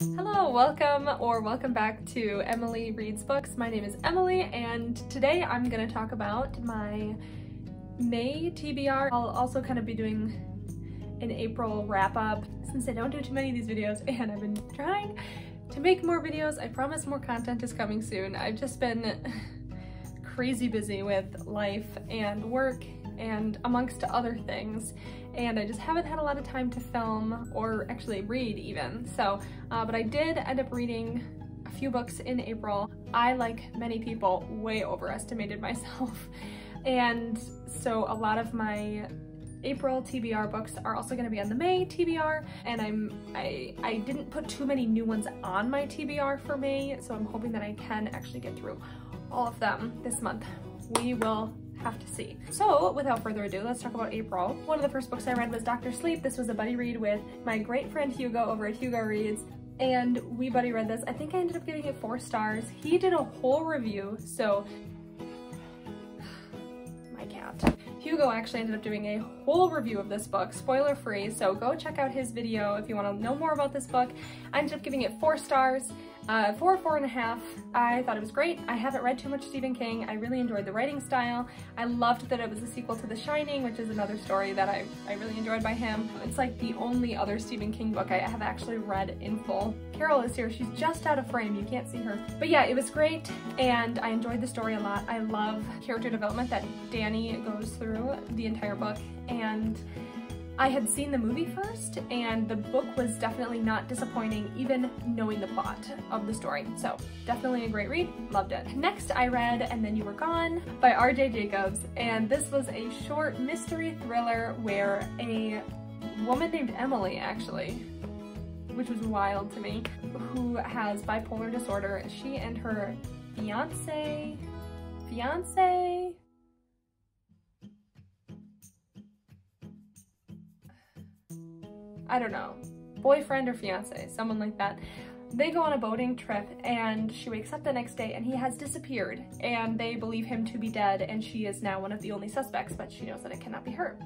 Hello, welcome or welcome back to Emily Reads Books. My name is Emily and today I'm going to talk about my May TBR. I'll also kind of be doing an April wrap up since I don't do too many of these videos and I've been trying to make more videos. I promise more content is coming soon. I've just been crazy busy with life and work and amongst other things and I just haven't had a lot of time to film or actually read even. So, uh, but I did end up reading a few books in April. I, like many people, way overestimated myself. And so a lot of my April TBR books are also going to be on the May TBR and I'm I, I didn't put too many new ones on my TBR for May so I'm hoping that I can actually get through all of them this month. We will have to see. So without further ado, let's talk about April. One of the first books I read was Dr. Sleep. This was a buddy read with my great friend Hugo over at Hugo Reads and we buddy read this. I think I ended up giving it four stars. He did a whole review, so my cat. Hugo actually ended up doing a whole review of this book, spoiler free, so go check out his video if you want to know more about this book. I ended up giving it four stars. Uh, four, four and a half. I thought it was great. I haven't read too much Stephen King. I really enjoyed the writing style. I loved that it was a sequel to The Shining, which is another story that I, I really enjoyed by him. It's like the only other Stephen King book I have actually read in full. Carol is here. She's just out of frame. You can't see her. But yeah, it was great and I enjoyed the story a lot. I love character development that Danny goes through the entire book and I had seen the movie first and the book was definitely not disappointing even knowing the plot of the story. So definitely a great read, loved it. Next I read And Then You Were Gone by R.J. Jacobs and this was a short mystery thriller where a woman named Emily actually which was wild to me, who has bipolar disorder. She and her fiance, fiance, I don't know, boyfriend or fiance, someone like that. They go on a boating trip and she wakes up the next day and he has disappeared and they believe him to be dead and she is now one of the only suspects, but she knows that it cannot be her.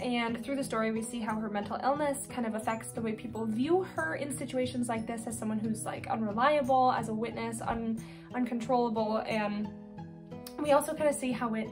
And through the story, we see how her mental illness kind of affects the way people view her in situations like this as someone who's like unreliable, as a witness, un uncontrollable, and we also kind of see how it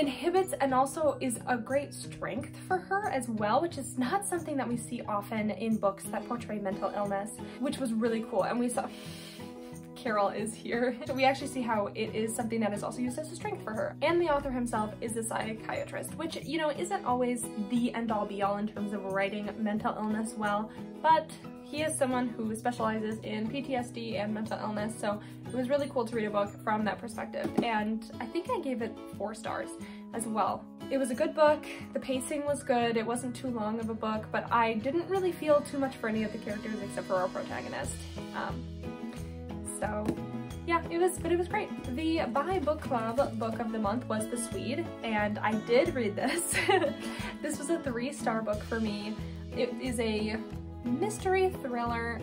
inhibits and also is a great strength for her as well, which is not something that we see often in books that portray mental illness, which was really cool. And we saw Carol is here. we actually see how it is something that is also used as a strength for her. And the author himself is a psychiatrist, which, you know, isn't always the end all be all in terms of writing mental illness well, but he is someone who specializes in PTSD and mental illness, so it was really cool to read a book from that perspective. And I think I gave it four stars as well. It was a good book, the pacing was good, it wasn't too long of a book, but I didn't really feel too much for any of the characters except for our protagonist. Um, so yeah, it was, but it was great. The Bi Book Club book of the month was The Swede, and I did read this. this was a three star book for me. It is a mystery thriller.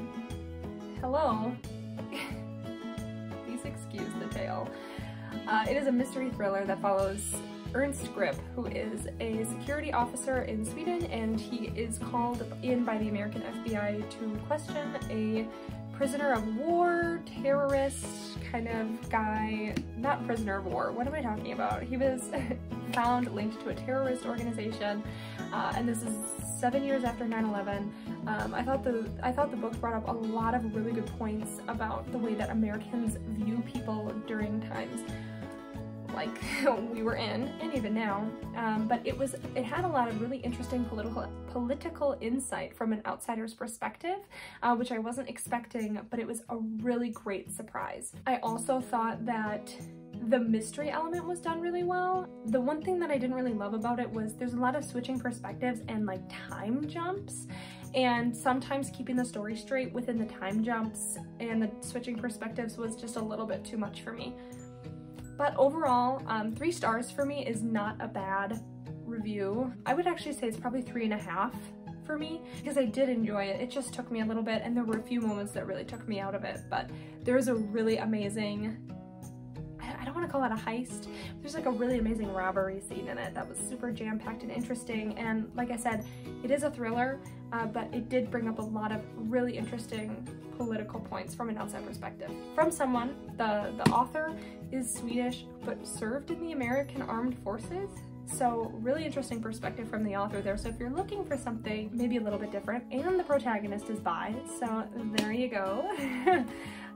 Hello. Please excuse the tail. Uh, it is a mystery thriller that follows Ernst Grip, who is a security officer in Sweden, and he is called in by the American FBI to question a prisoner of war, terrorist kind of guy, not prisoner of war, what am I talking about? He was found linked to a terrorist organization, uh, and this is seven years after 9-11. Um, I thought the I thought the book brought up a lot of really good points about the way that Americans view people during times like we were in and even now um, but it was it had a lot of really interesting political political insight from an outsider's perspective uh, which I wasn't expecting but it was a really great surprise I also thought that the mystery element was done really well. The one thing that I didn't really love about it was there's a lot of switching perspectives and like time jumps and sometimes keeping the story straight within the time jumps and the switching perspectives was just a little bit too much for me. But overall, um, three stars for me is not a bad review. I would actually say it's probably three and a half for me because I did enjoy it. It just took me a little bit and there were a few moments that really took me out of it, but there's a really amazing want to call it a heist. There's like a really amazing robbery scene in it that was super jam-packed and interesting. And like I said, it is a thriller, uh, but it did bring up a lot of really interesting political points from an outside perspective. From someone, the, the author is Swedish, but served in the American Armed Forces. So really interesting perspective from the author there. So if you're looking for something maybe a little bit different, and the protagonist is bi, so there you go.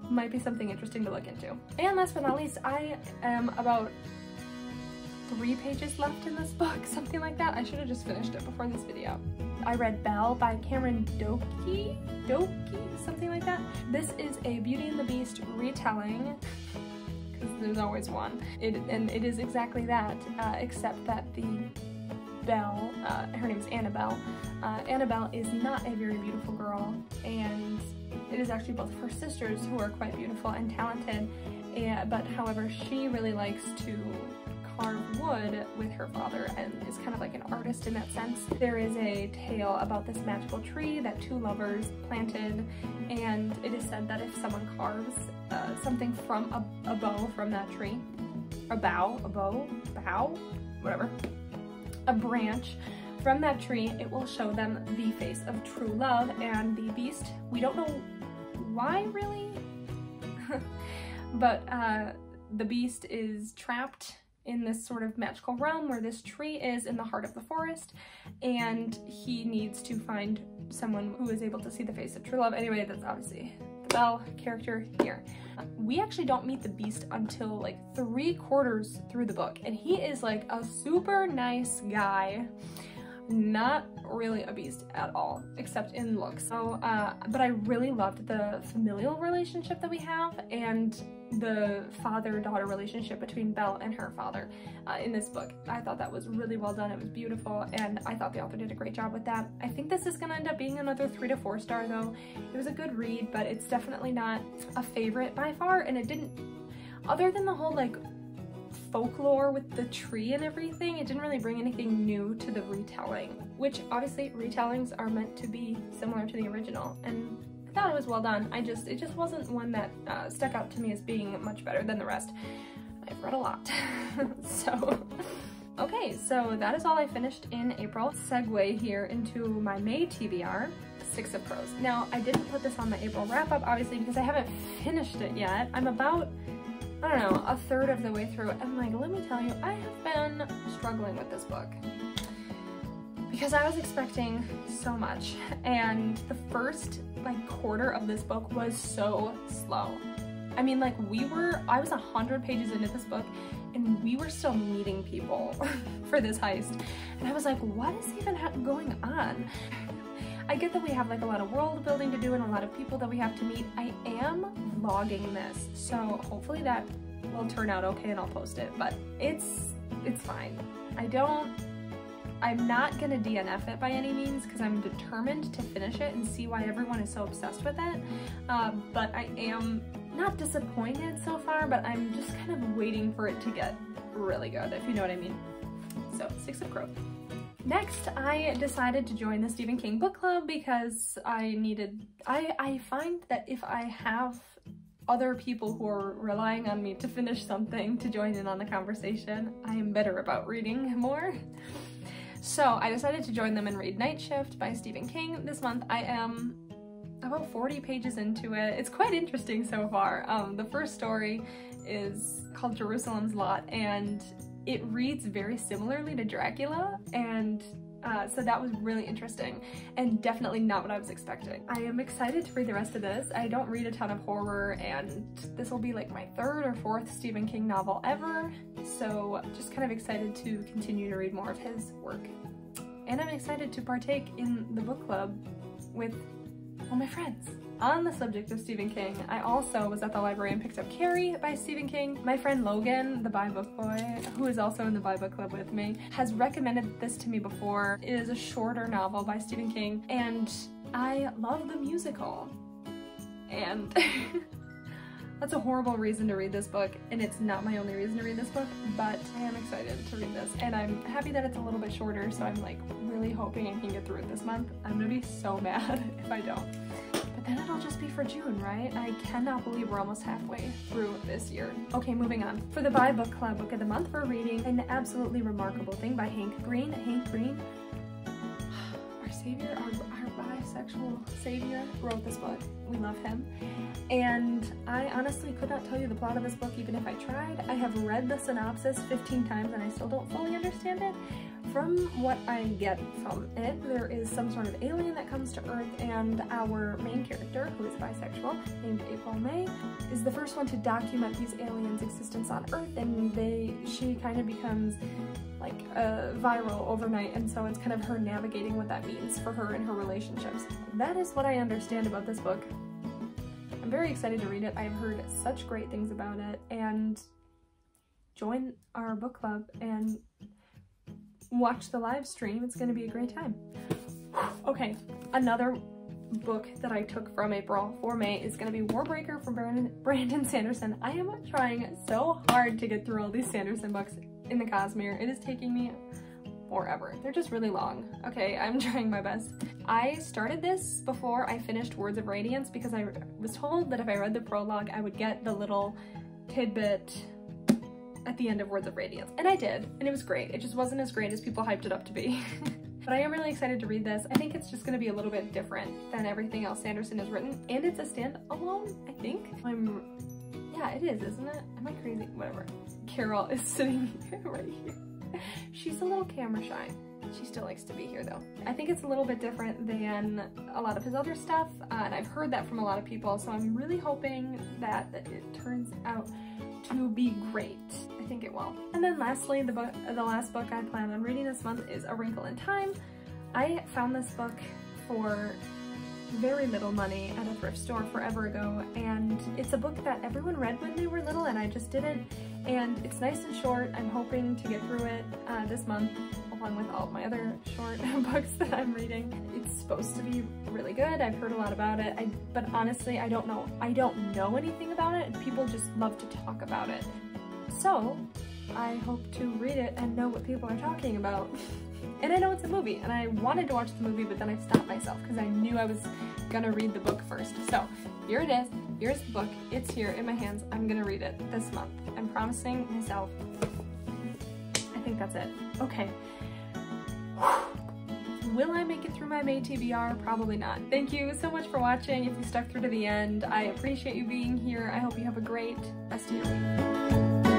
Might be something interesting to look into. And last but not least, I am about three pages left in this book, something like that. I should have just finished it before this video. I read Belle by Cameron Dokey, Dokey, something like that. This is a Beauty and the Beast retelling because there's always one. It, and it is exactly that, uh, except that the Belle, uh, her name's Annabelle, uh, Annabelle is not a very beautiful girl, and it is actually both of her sisters who are quite beautiful and talented, and, but however, she really likes to carve wood with her father and is kind of like an artist in that sense. There is a tale about this magical tree that two lovers planted and it is said that if someone carves uh, something from a, a bow from that tree, a bough, a bow, bough, whatever, a branch from that tree, it will show them the face of true love and the beast. We don't know why really, but uh, the beast is trapped in this sort of magical realm where this tree is in the heart of the forest and he needs to find someone who is able to see the face of true love. Anyway, that's obviously the Belle character here. We actually don't meet the beast until like three quarters through the book and he is like a super nice guy not really a beast at all, except in looks. So, uh, but I really loved the familial relationship that we have and the father-daughter relationship between Belle and her father uh, in this book. I thought that was really well done. It was beautiful, and I thought the author did a great job with that. I think this is gonna end up being another three to four star though. It was a good read, but it's definitely not a favorite by far, and it didn't, other than the whole like folklore with the tree and everything, it didn't really bring anything new to the retelling, which obviously retellings are meant to be similar to the original. And I thought it was well done. I just, it just wasn't one that uh, stuck out to me as being much better than the rest. I've read a lot, so. Okay, so that is all I finished in April. Segue here into my May TBR, Six of Crows. Now, I didn't put this on the April wrap-up, obviously, because I haven't finished it yet. I'm about I don't know, a third of the way through and like, let me tell you, I have been struggling with this book because I was expecting so much and the first like quarter of this book was so slow. I mean like we were, I was a hundred pages into this book and we were still meeting people for this heist and I was like what is even going on? I get that we have like a lot of world building to do and a lot of people that we have to meet. I am vlogging this, so hopefully that will turn out okay and I'll post it, but it's, it's fine. I don't, I'm not gonna DNF it by any means because I'm determined to finish it and see why everyone is so obsessed with it, um, but I am not disappointed so far, but I'm just kind of waiting for it to get really good, if you know what I mean. So, Six of Crows. Next, I decided to join the Stephen King book club because I needed, I, I find that if I have other people who are relying on me to finish something to join in on the conversation, I am better about reading more. So I decided to join them and read Night Shift by Stephen King. This month I am about 40 pages into it. It's quite interesting so far. Um, the first story is called Jerusalem's Lot and it reads very similarly to Dracula and uh, so that was really interesting and definitely not what I was expecting. I am excited to read the rest of this. I don't read a ton of horror and this will be like my third or fourth Stephen King novel ever. So just kind of excited to continue to read more of his work. And I'm excited to partake in the book club with all my friends. On the subject of Stephen King, I also was at the library and picked up Carrie by Stephen King. My friend Logan, the Bi Book Boy, who is also in the Bi Book Club with me, has recommended this to me before. It is a shorter novel by Stephen King, and I love the musical. And That's a horrible reason to read this book, and it's not my only reason to read this book, but I am excited to read this, and I'm happy that it's a little bit shorter, so I'm like really hoping I can get through it this month. I'm gonna be so mad if I don't. but then it'll just be for June, right? I cannot believe we're almost halfway through this year. Okay, moving on. For the Bi Book Club Book of the Month, we're reading An Absolutely Remarkable Thing by Hank Green. Hank Green, our savior, savior, wrote this book. We love him. And I honestly could not tell you the plot of this book even if I tried. I have read the synopsis 15 times and I still don't fully understand it. From what I get from it, there is some sort of alien that comes to Earth and our main character, who is bisexual, named April May, is the first one to document these aliens' existence on Earth and they she kind of becomes like uh, viral overnight and so it's kind of her navigating what that means for her and her relationships. That is what I understand about this book. I'm very excited to read it. I've heard such great things about it and join our book club and watch the live stream. It's gonna be a great time. Okay, another book that I took from April for May is gonna be Warbreaker from Brandon, Brandon Sanderson. I am trying so hard to get through all these Sanderson books in the Cosmere. It is taking me forever. They're just really long. Okay, I'm trying my best. I started this before I finished Words of Radiance because I was told that if I read the prologue, I would get the little tidbit at the end of Words of Radiance. And I did, and it was great. It just wasn't as great as people hyped it up to be. but I am really excited to read this. I think it's just gonna be a little bit different than everything else Sanderson has written. And it's a standalone, I think. I'm, yeah, it is, isn't it? Am I crazy? Whatever. Carol is sitting right here. She's a little camera shy. She still likes to be here though. I think it's a little bit different than a lot of his other stuff, uh, and I've heard that from a lot of people, so I'm really hoping that, that it turns out to be great. I think it will. And then lastly, the book, the last book I plan on reading this month is A Wrinkle in Time. I found this book for very little money at a thrift store forever ago and it's a book that everyone read when they were little and I just didn't and it's nice and short. I'm hoping to get through it uh, this month along with all my other short books that I'm reading. It's supposed to be really good. I've heard a lot about it, I, but honestly, I don't know. I don't know anything about it. People just love to talk about it. So I hope to read it and know what people are talking about. and I know it's a movie, and I wanted to watch the movie, but then I stopped myself because I knew I was gonna read the book first. So here it is. Here's the book. It's here in my hands. I'm gonna read it this month. I'm promising myself. I think that's it. Okay. Will I make it through my May TBR? Probably not. Thank you so much for watching. If you stuck through to the end, I appreciate you being here. I hope you have a great rest of your week.